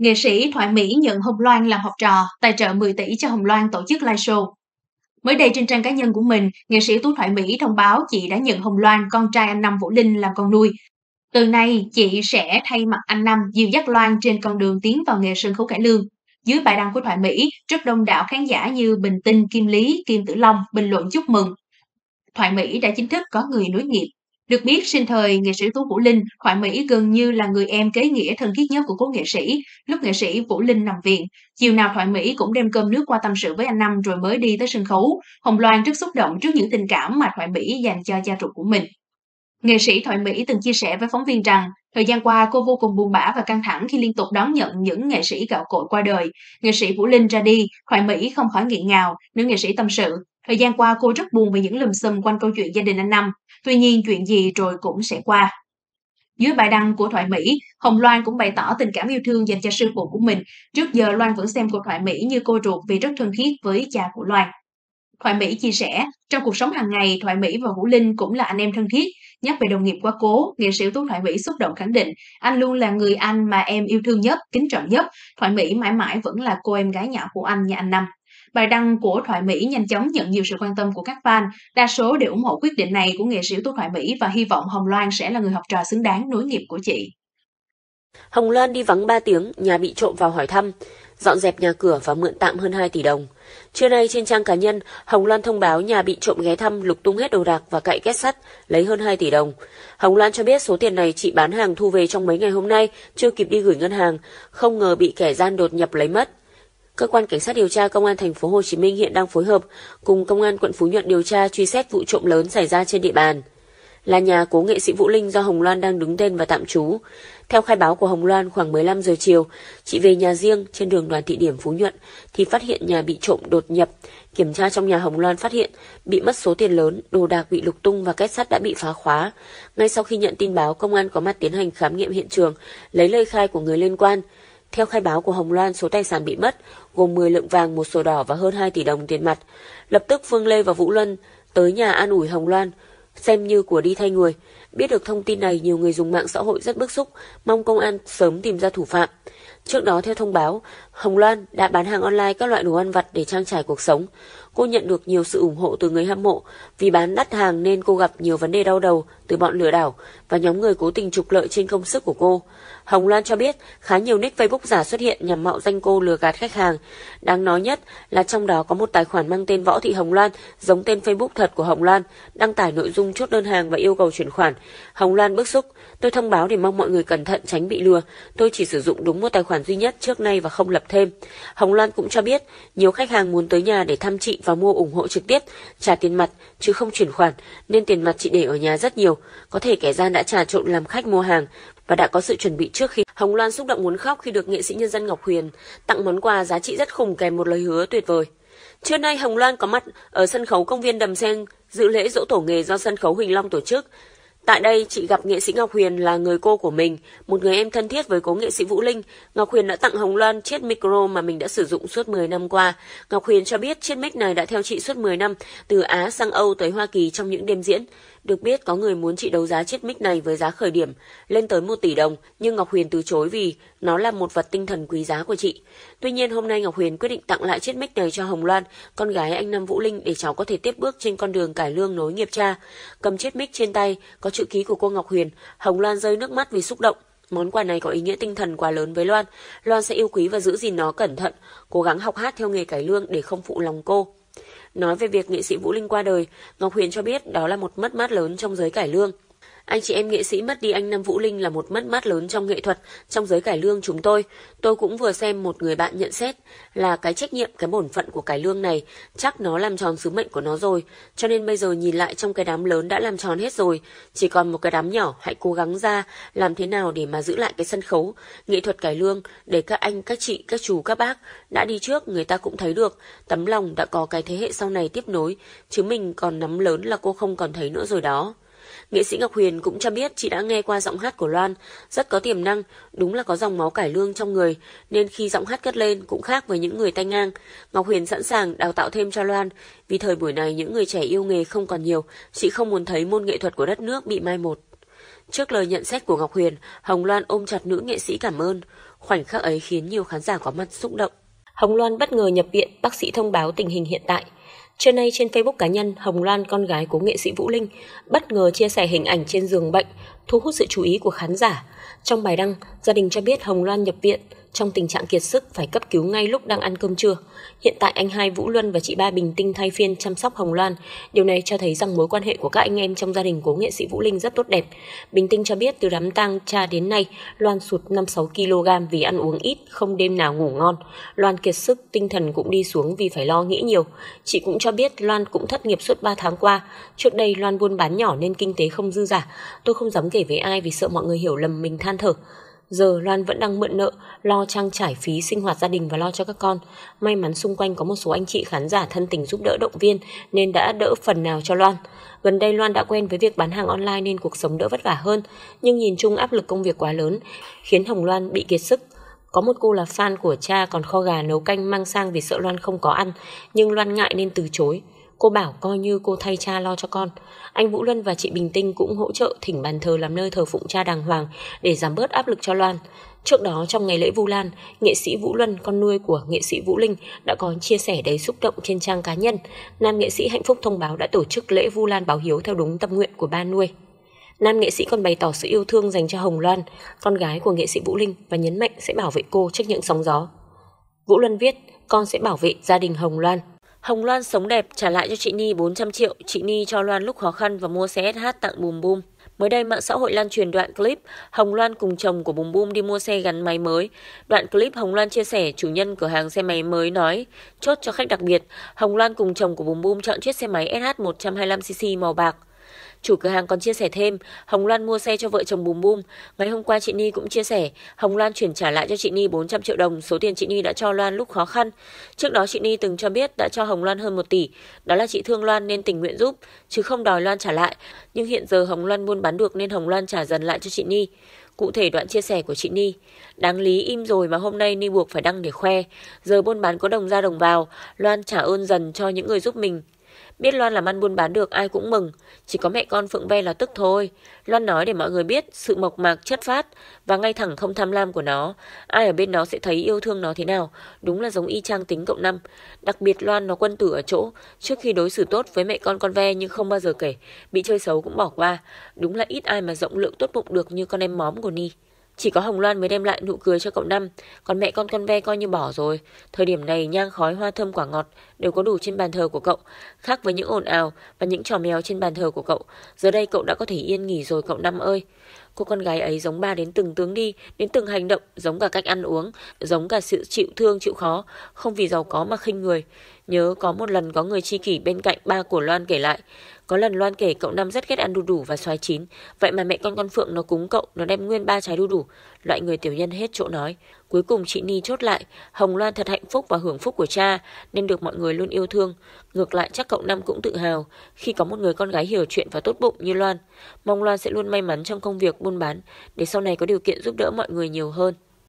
Nghệ sĩ Thoại Mỹ nhận Hồng Loan làm học trò, tài trợ 10 tỷ cho Hồng Loan tổ chức live show. Mới đây trên trang cá nhân của mình, nghệ sĩ Tú Thoại Mỹ thông báo chị đã nhận Hồng Loan, con trai anh Năm Vũ Linh làm con nuôi. Từ nay, chị sẽ thay mặt anh Năm dìu dắt Loan trên con đường tiến vào nghề sân khấu cải lương. Dưới bài đăng của Thoại Mỹ, rất đông đảo khán giả như Bình Tinh, Kim Lý, Kim Tử Long bình luận chúc mừng. Thoại Mỹ đã chính thức có người nối nghiệp. Được biết, sinh thời nghệ sĩ Tú Vũ Linh, Thoại Mỹ gần như là người em kế nghĩa thân thiết nhất của cố nghệ sĩ. Lúc nghệ sĩ Vũ Linh nằm viện, chiều nào Thoại Mỹ cũng đem cơm nước qua tâm sự với anh Năm rồi mới đi tới sân khấu. Hồng Loan rất xúc động trước những tình cảm mà Thoại Mỹ dành cho cha ruột của mình. Nghệ sĩ Thoại Mỹ từng chia sẻ với phóng viên rằng, thời gian qua cô vô cùng buồn bã và căng thẳng khi liên tục đón nhận những nghệ sĩ gạo cội qua đời. Nghệ sĩ Vũ Linh ra đi, Thoại Mỹ không khỏi nghiện ngào, nữ nghệ sĩ tâm sự. Thời gian qua cô rất buồn vì những lùm xùm quanh câu chuyện gia đình anh Năm. Tuy nhiên chuyện gì rồi cũng sẽ qua. Dưới bài đăng của Thoại Mỹ, Hồng Loan cũng bày tỏ tình cảm yêu thương dành cho sư phụ của mình. Trước giờ Loan vẫn xem cô Thoại Mỹ như cô ruột vì rất thân thiết với cha của Loan. Thoại Mỹ chia sẻ, trong cuộc sống hàng ngày, Thoại Mỹ và Vũ Linh cũng là anh em thân thiết. Nhắc về đồng nghiệp quá cố, nghệ sĩ Tú Thoại Mỹ xúc động khẳng định, anh luôn là người anh mà em yêu thương nhất, kính trọng nhất. Thoại Mỹ mãi mãi vẫn là cô em gái nhỏ của anh nhà anh Năm. Bài đăng của Thoại Mỹ nhanh chóng nhận nhiều sự quan tâm của các fan. Đa số đều ủng hộ quyết định này của nghệ sĩ Tú Thoại Mỹ và hy vọng Hồng Loan sẽ là người học trò xứng đáng nối nghiệp của chị. Hồng Loan đi vắng 3 tiếng, nhà bị trộm vào hỏi thăm, dọn dẹp nhà cửa và mượn tạm hơn 2 tỷ đồng. Trưa nay trên trang cá nhân, Hồng Loan thông báo nhà bị trộm ghé thăm lục tung hết đồ đạc và cậy kết sắt, lấy hơn 2 tỷ đồng. Hồng Loan cho biết số tiền này chị bán hàng thu về trong mấy ngày hôm nay, chưa kịp đi gửi ngân hàng, không ngờ bị kẻ gian đột nhập lấy mất. Cơ quan cảnh sát điều tra công an thành phố Hồ Chí Minh hiện đang phối hợp cùng công an quận Phú Nhuận điều tra truy xét vụ trộm lớn xảy ra trên địa bàn. Là nhà cố nghệ sĩ Vũ Linh do Hồng Loan đang đứng tên và tạm trú. Theo khai báo của Hồng Loan khoảng 15 giờ chiều, chị về nhà riêng trên đường đoàn thị điểm Phú Nhuận thì phát hiện nhà bị trộm đột nhập. Kiểm tra trong nhà Hồng Loan phát hiện bị mất số tiền lớn, đồ đạc bị lục tung và kết sắt đã bị phá khóa. Ngay sau khi nhận tin báo, công an có mặt tiến hành khám nghiệm hiện trường, lấy lời khai của người liên quan. Theo khai báo của Hồng Loan, số tài sản bị mất gồm 10 lượng vàng, một sổ đỏ và hơn 2 tỷ đồng tiền mặt. Lập tức Phương Lê và Vũ Luân tới nhà an ủi Hồng Loan, xem như của đi thay người. Biết được thông tin này, nhiều người dùng mạng xã hội rất bức xúc, mong công an sớm tìm ra thủ phạm. Trước đó, theo thông báo, Hồng Loan đã bán hàng online các loại đồ ăn vặt để trang trải cuộc sống. Cô nhận được nhiều sự ủng hộ từ người hâm mộ. Vì bán đắt hàng nên cô gặp nhiều vấn đề đau đầu từ bọn lừa đảo và nhóm người cố tình trục lợi trên công sức của cô. Hồng Loan cho biết khá nhiều nick Facebook giả xuất hiện nhằm mạo danh cô lừa gạt khách hàng. Đáng nói nhất là trong đó có một tài khoản mang tên Võ Thị Hồng Loan giống tên Facebook thật của Hồng Loan đăng tải nội dung chốt đơn hàng và yêu cầu chuyển khoản. Hồng Loan bức xúc, tôi thông báo để mong mọi người cẩn thận tránh bị lừa. Tôi chỉ sử dụng đúng một tài khoản khoản duy nhất trước nay và không lập thêm. Hồng Loan cũng cho biết nhiều khách hàng muốn tới nhà để thăm chị và mua ủng hộ trực tiếp, trả tiền mặt chứ không chuyển khoản nên tiền mặt chị để ở nhà rất nhiều. Có thể kẻ gian đã trà trộn làm khách mua hàng và đã có sự chuẩn bị trước khi Hồng Loan xúc động muốn khóc khi được nghệ sĩ nhân dân Ngọc Huyền tặng món quà giá trị rất khủng kèm một lời hứa tuyệt vời. Trưa nay Hồng Loan có mặt ở sân khấu công viên Đầm Sen dự lễ dỗ tổ nghề do sân khấu Huỳnh Long tổ chức. Tại đây, chị gặp nghệ sĩ Ngọc Huyền là người cô của mình, một người em thân thiết với cố nghệ sĩ Vũ Linh. Ngọc Huyền đã tặng Hồng Loan chiếc micro mà mình đã sử dụng suốt 10 năm qua. Ngọc Huyền cho biết chiếc mic này đã theo chị suốt 10 năm, từ Á sang Âu tới Hoa Kỳ trong những đêm diễn. Được biết có người muốn chị đấu giá chiếc mic này với giá khởi điểm lên tới 1 tỷ đồng, nhưng Ngọc Huyền từ chối vì nó là một vật tinh thần quý giá của chị. Tuy nhiên hôm nay Ngọc Huyền quyết định tặng lại chiếc mic này cho Hồng Loan, con gái anh Nam Vũ Linh để cháu có thể tiếp bước trên con đường cải lương nối nghiệp cha. Cầm chiếc mic trên tay có có chữ ký của cô Ngọc Huyền, Hồng Loan rơi nước mắt vì xúc động. Món quà này có ý nghĩa tinh thần quá lớn với Loan. Loan sẽ yêu quý và giữ gìn nó cẩn thận, cố gắng học hát theo nghề cải lương để không phụ lòng cô. Nói về việc nghệ sĩ Vũ Linh qua đời, Ngọc Huyền cho biết đó là một mất mát lớn trong giới cải lương. Anh chị em nghệ sĩ mất đi anh Nam Vũ Linh là một mất mát lớn trong nghệ thuật, trong giới cải lương chúng tôi. Tôi cũng vừa xem một người bạn nhận xét là cái trách nhiệm, cái bổn phận của cải lương này, chắc nó làm tròn sứ mệnh của nó rồi. Cho nên bây giờ nhìn lại trong cái đám lớn đã làm tròn hết rồi. Chỉ còn một cái đám nhỏ, hãy cố gắng ra làm thế nào để mà giữ lại cái sân khấu, nghệ thuật cải lương để các anh, các chị, các chú, các bác đã đi trước người ta cũng thấy được. Tấm lòng đã có cái thế hệ sau này tiếp nối, chứ mình còn nắm lớn là cô không còn thấy nữa rồi đó. Nghệ sĩ Ngọc Huyền cũng cho biết chị đã nghe qua giọng hát của Loan, rất có tiềm năng, đúng là có dòng máu cải lương trong người, nên khi giọng hát cất lên cũng khác với những người tay ngang. Ngọc Huyền sẵn sàng đào tạo thêm cho Loan, vì thời buổi này những người trẻ yêu nghề không còn nhiều, chị không muốn thấy môn nghệ thuật của đất nước bị mai một. Trước lời nhận xét của Ngọc Huyền, Hồng Loan ôm chặt nữ nghệ sĩ cảm ơn. Khoảnh khắc ấy khiến nhiều khán giả có mặt xúc động. Hồng Loan bất ngờ nhập viện, bác sĩ thông báo tình hình hiện tại. Trưa nay trên Facebook cá nhân, Hồng Loan, con gái của nghệ sĩ Vũ Linh, bất ngờ chia sẻ hình ảnh trên giường bệnh, thu hút sự chú ý của khán giả. Trong bài đăng, gia đình cho biết Hồng Loan nhập viện trong tình trạng kiệt sức phải cấp cứu ngay lúc đang ăn cơm trưa. Hiện tại anh hai Vũ Luân và chị ba Bình Tinh thay phiên chăm sóc Hồng Loan. Điều này cho thấy rằng mối quan hệ của các anh em trong gia đình cố nghệ sĩ Vũ Linh rất tốt đẹp. Bình Tinh cho biết từ đám tang cha đến nay, Loan sụt 5-6 kg vì ăn uống ít, không đêm nào ngủ ngon. Loan kiệt sức, tinh thần cũng đi xuống vì phải lo nghĩ nhiều. Chị cũng cho biết Loan cũng thất nghiệp suốt 3 tháng qua. Trước đây Loan buôn bán nhỏ nên kinh tế không dư giả. Tôi không dám kể với ai vì sợ mọi người hiểu lầm mình than thở. Giờ Loan vẫn đang mượn nợ, lo trang trải phí sinh hoạt gia đình và lo cho các con. May mắn xung quanh có một số anh chị khán giả thân tình giúp đỡ động viên nên đã đỡ phần nào cho Loan. Gần đây Loan đã quen với việc bán hàng online nên cuộc sống đỡ vất vả hơn, nhưng nhìn chung áp lực công việc quá lớn khiến Hồng Loan bị kiệt sức. Có một cô là fan của cha còn kho gà nấu canh mang sang vì sợ Loan không có ăn, nhưng Loan ngại nên từ chối. Cô bảo coi như cô thay cha lo cho con. Anh Vũ Luân và chị Bình Tinh cũng hỗ trợ thỉnh bàn thờ làm nơi thờ phụng cha đàng hoàng để giảm bớt áp lực cho Loan. Trước đó trong ngày lễ Vu Lan, nghệ sĩ Vũ Luân, con nuôi của nghệ sĩ Vũ Linh đã có chia sẻ đầy xúc động trên trang cá nhân. Nam nghệ sĩ hạnh phúc thông báo đã tổ chức lễ Vu Lan báo hiếu theo đúng tâm nguyện của ba nuôi. Nam nghệ sĩ còn bày tỏ sự yêu thương dành cho Hồng Loan, con gái của nghệ sĩ Vũ Linh và nhấn mạnh sẽ bảo vệ cô trước những sóng gió. Vũ Luân viết, con sẽ bảo vệ gia đình Hồng Loan. Hồng Loan sống đẹp trả lại cho chị Ni 400 triệu, chị Ni cho Loan lúc khó khăn và mua xe SH tặng Bùm Bùm. Mới đây mạng xã hội lan truyền đoạn clip Hồng Loan cùng chồng của Bùm Bùm đi mua xe gắn máy mới. Đoạn clip Hồng Loan chia sẻ chủ nhân cửa hàng xe máy mới nói chốt cho khách đặc biệt, Hồng Loan cùng chồng của Bùm Bùm chọn chiếc xe máy SH 125cc màu bạc. Chủ cửa hàng còn chia sẻ thêm, Hồng Loan mua xe cho vợ chồng Bùm Bùm. Ngày hôm qua chị Ni cũng chia sẻ, Hồng Loan chuyển trả lại cho chị Ni 400 triệu đồng, số tiền chị Ni đã cho Loan lúc khó khăn. Trước đó chị Ni từng cho biết đã cho Hồng Loan hơn 1 tỷ, đó là chị thương Loan nên tình nguyện giúp, chứ không đòi Loan trả lại. Nhưng hiện giờ Hồng Loan buôn bán được nên Hồng Loan trả dần lại cho chị Ni. Cụ thể đoạn chia sẻ của chị Ni Đáng lý im rồi mà hôm nay Ni buộc phải đăng để khoe Giờ buôn bán có đồng ra đồng vào Loan trả ơn dần cho những người giúp mình Biết Loan làm ăn buôn bán được ai cũng mừng, chỉ có mẹ con Phượng Ve là tức thôi. Loan nói để mọi người biết sự mộc mạc chất phát và ngay thẳng không tham lam của nó. Ai ở bên nó sẽ thấy yêu thương nó thế nào. Đúng là giống y chang tính cộng năm. Đặc biệt Loan nó quân tử ở chỗ, trước khi đối xử tốt với mẹ con con Ve nhưng không bao giờ kể, bị chơi xấu cũng bỏ qua. Đúng là ít ai mà rộng lượng tốt bụng được như con em móm của Ni. Chỉ có Hồng Loan mới đem lại nụ cười cho cậu Năm, còn mẹ con con ve coi như bỏ rồi. Thời điểm này nhang khói hoa thơm quả ngọt đều có đủ trên bàn thờ của cậu, khác với những ồn ào và những trò mèo trên bàn thờ của cậu. Giờ đây cậu đã có thể yên nghỉ rồi cậu Năm ơi. Cô con gái ấy giống ba đến từng tướng đi, đến từng hành động, giống cả cách ăn uống, giống cả sự chịu thương chịu khó, không vì giàu có mà khinh người. Nhớ có một lần có người chi kỷ bên cạnh ba của Loan kể lại, có lần Loan kể cậu Năm rất ghét ăn đu đủ và xoài chín, vậy mà mẹ con con Phượng nó cúng cậu, nó đem nguyên ba trái đu đủ. Loại người tiểu nhân hết chỗ nói. Cuối cùng chị Ni chốt lại, Hồng Loan thật hạnh phúc và hưởng phúc của cha, nên được mọi người luôn yêu thương. Ngược lại chắc cậu Năm cũng tự hào khi có một người con gái hiểu chuyện và tốt bụng như Loan. Mong Loan sẽ luôn may mắn trong công việc buôn bán, để sau này có điều kiện giúp đỡ mọi người nhiều hơn.